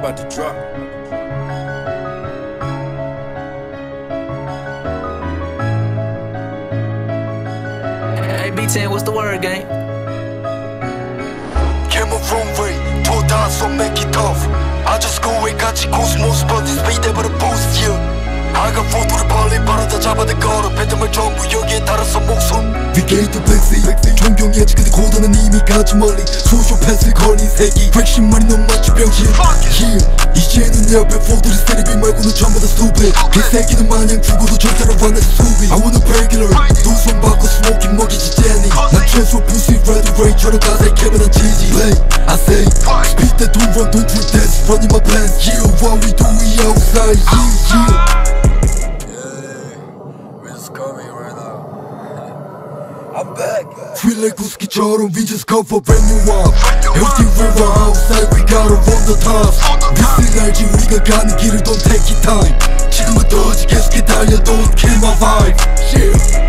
About to drop. Hey, B10, what's the word, gang? Came a long way, two times so make it tough. I just go away, 같이 코스모스 번지 스피드보다 post you. 아가 포토를 벌리 바로 다 잡아들 걸어 배점을 전부 여기에 따라서 목숨 The backseat 존경해야지 근데 고도는 이미 가지 멀리 소쇼패스 걸린 새끼 핵심만이 넌 마치 병신 yeah. 이제는 내 앞에 포들이 세리비 말고는 전부 다 stupid 이 새끼는 마냥 죽어도 절대로 안해 수비 I wanna regular 두손 받고 스모킹 먹이지 제니 난 최소 pussy ready range처럼 가사에 캐면한 지지 Play I say Speed that don't run don't treat that Run in my pants Yeah what we do we outside Yeah yeah We just coming. I'm back. Feel like 우스키처럼 we just come for brand new one. Empty river outside we gotta run the top. 미스는 알지 우리가 가는 길을 don't take your time. 지금부터 아직 계속해 달려 don't kill my vibe. Yeah.